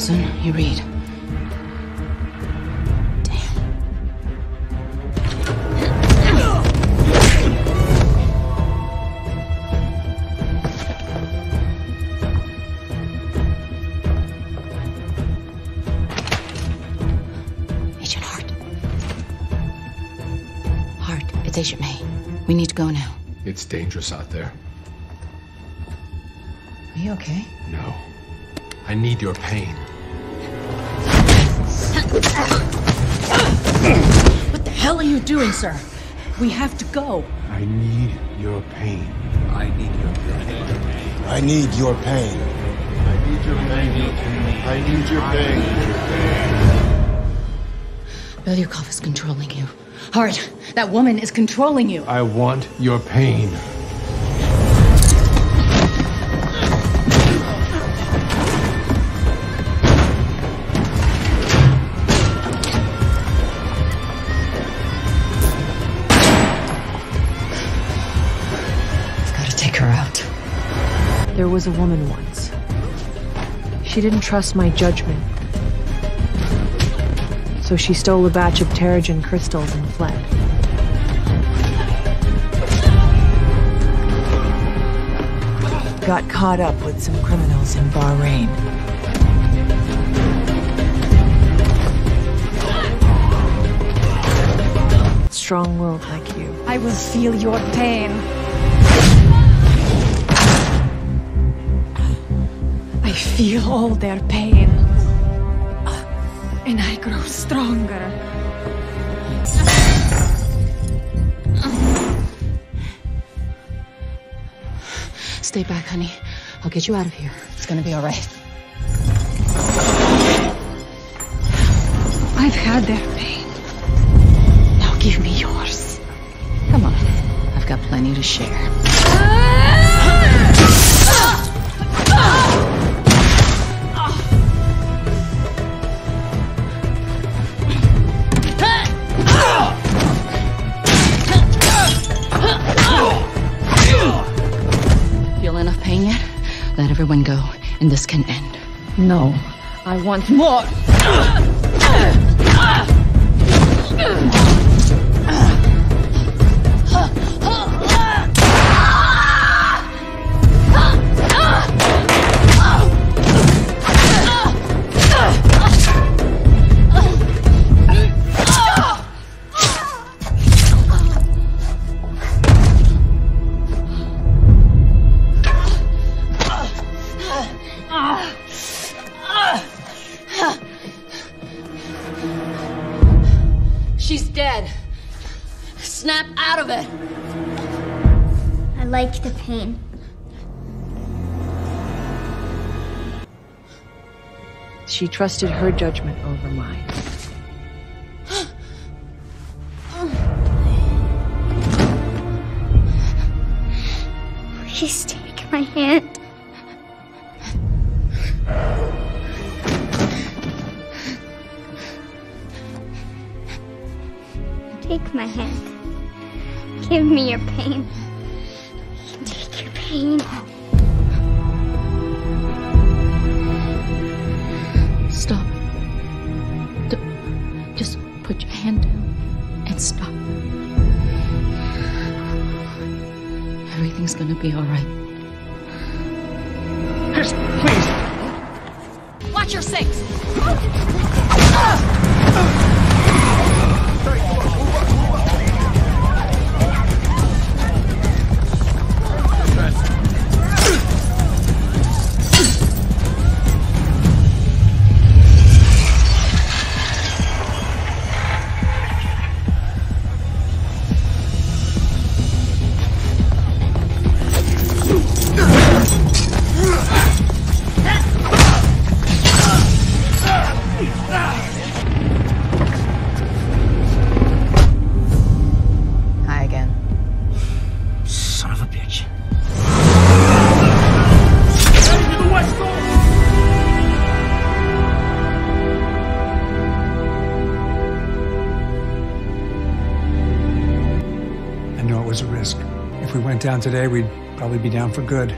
listen, you read. Agent Hart. Hart, it's Agent May. We need to go now. It's dangerous out there. Are you okay? No. I need your pain. What the hell are you doing, sir? We have to go. I need your pain. I need your pain. I need your pain. I need your pain. I need your pain. Belyakov is controlling you. Hart, that woman is controlling you. I want your pain. Her out. There was a woman once. She didn't trust my judgment. So she stole a batch of Terrigen crystals and fled. Got caught up with some criminals in Bahrain. Strong-willed like you. I will feel your pain. Feel all their pain. Uh, and I grow stronger. Stay back, honey. I'll get you out of here. It's gonna be all right. I've had their pain. Now give me yours. Come on. I've got plenty to share. And this can end. No, I want more. Pain. She trusted her judgment over mine. Please take my hand. Take my hand. Give me your pain. Pain. Stop. D- just put your hand down and stop. Everything's gonna be all down today, we'd probably be down for good.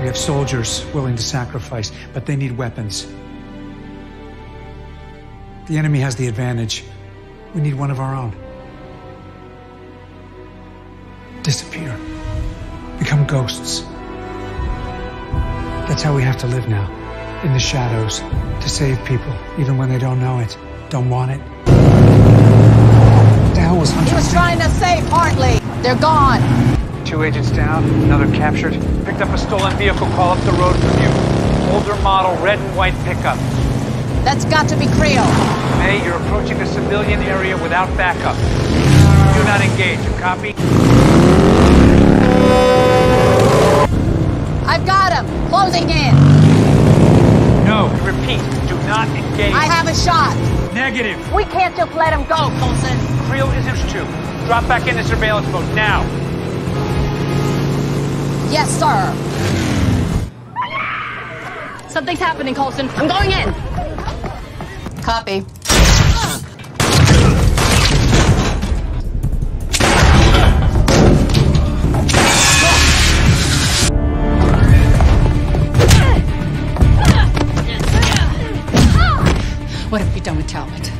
We have soldiers willing to sacrifice, but they need weapons. The enemy has the advantage. We need one of our own. Disappear. Become ghosts. That's how we have to live now. In the shadows. To save people, even when they don't know it, don't want it. What the hell was Hunter He was trying to save Hartley. They're gone. Two agents down, another captured. Picked up a stolen vehicle call up the road from you. Older model, red and white pickup. That's got to be Creel. May, you're approaching a civilian area without backup. Do not engage. You copy? I've got him. Closing in. No. Repeat. Do not engage. I have a shot. Negative. We can't just let him go, Coulson. Creel is two. Drop back into surveillance mode now. Yes, sir. Something's happening, Coulson. I'm going in. Copy. What have you done with Talbot?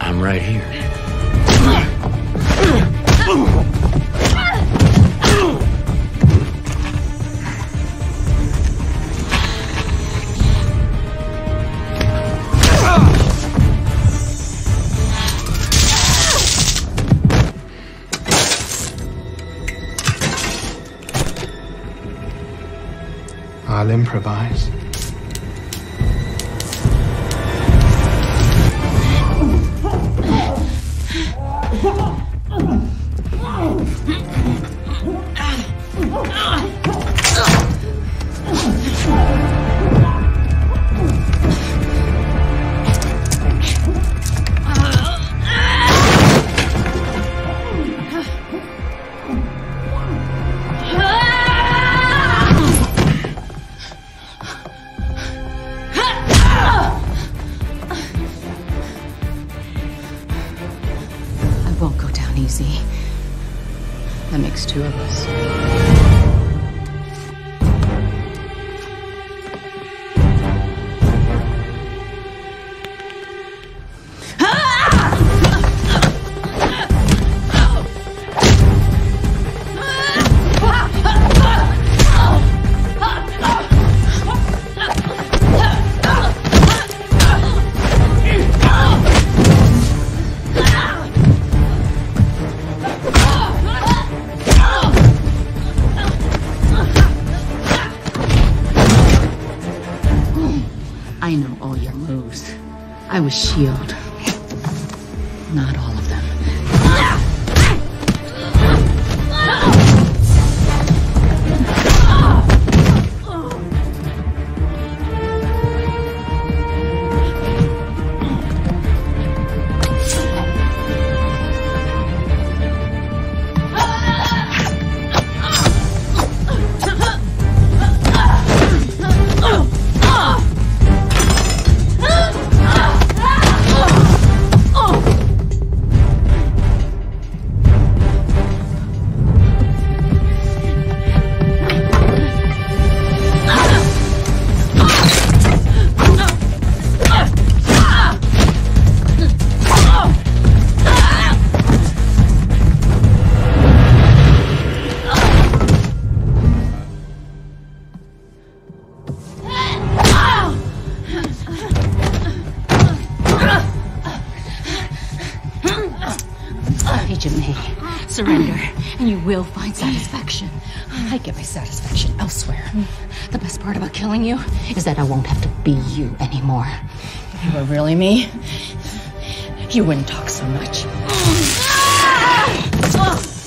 I'm right here. I'll improvise. I know all your moves. I was shield. Not all of them. I get my satisfaction elsewhere. The best part about killing you is that I won't have to be you anymore. If you were really me, you wouldn't talk so much. Ah! Ah!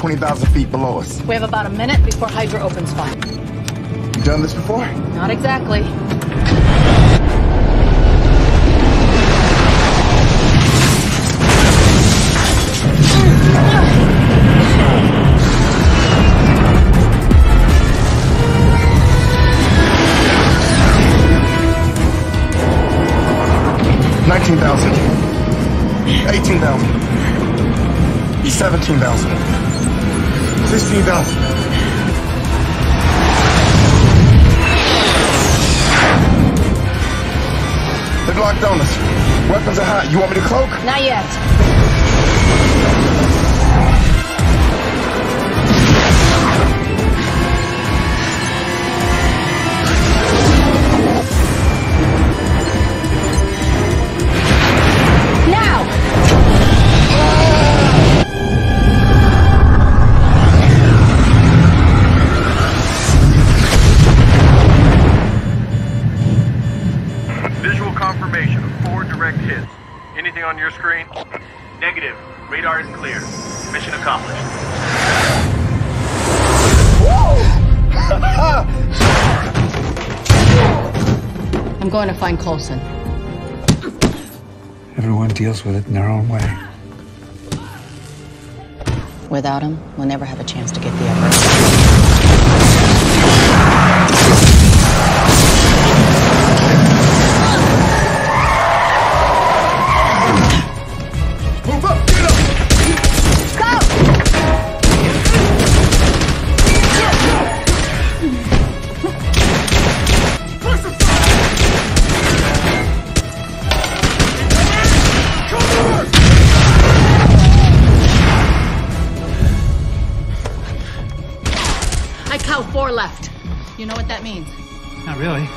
20,000 feet below us. We have about a minute before Hydra opens fire. You done this before? Not exactly. Cloak? Not yet. I'm going to find Coulson. Everyone deals with it in their own way. Without him, we'll never have a chance to get the upper. Left. You know what that means? Not really.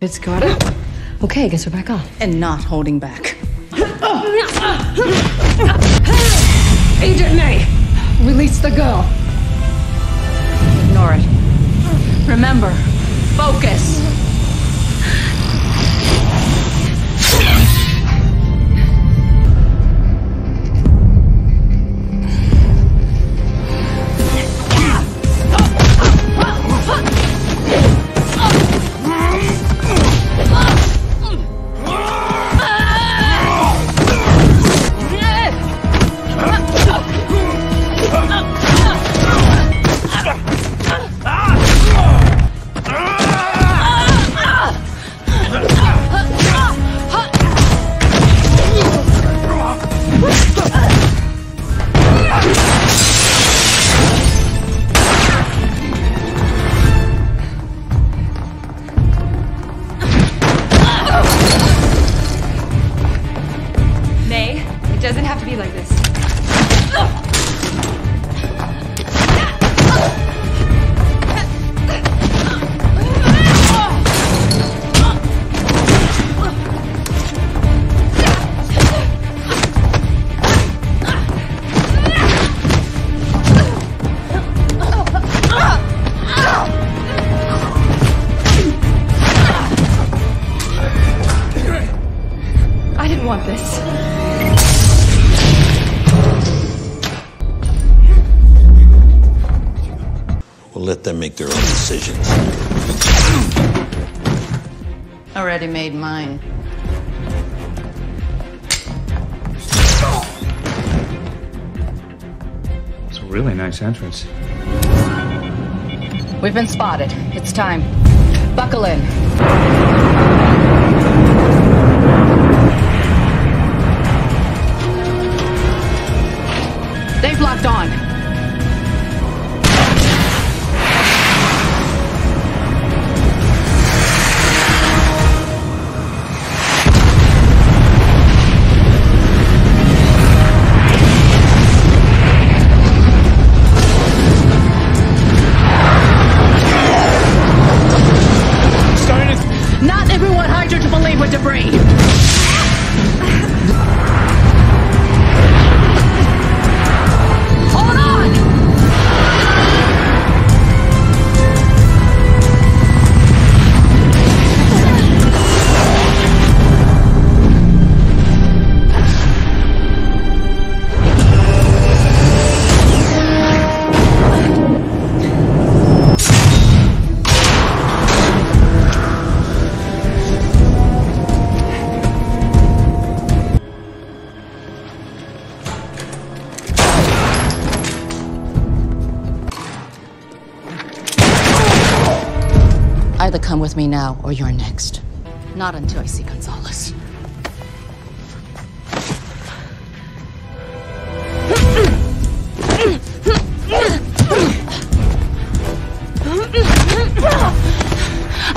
It's got it. Okay, I guess we're back off. And not holding back. Agent May! Release the girl. Ignore it. Remember, focus. Doesn't have to be like this. Let them make their own decisions. Already made mine. It's a really nice entrance. We've been spotted. It's time. Buckle in. They've locked on. Now or you're next. Not until I see Gonzalez.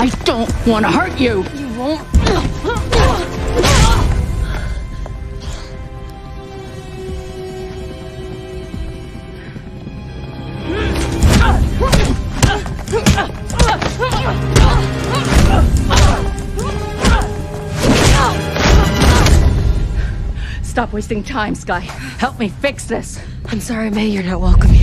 I don't want to hurt you. You won't. Wasting time, Skye. Help me fix this. I'm sorry, May, you're not welcome here.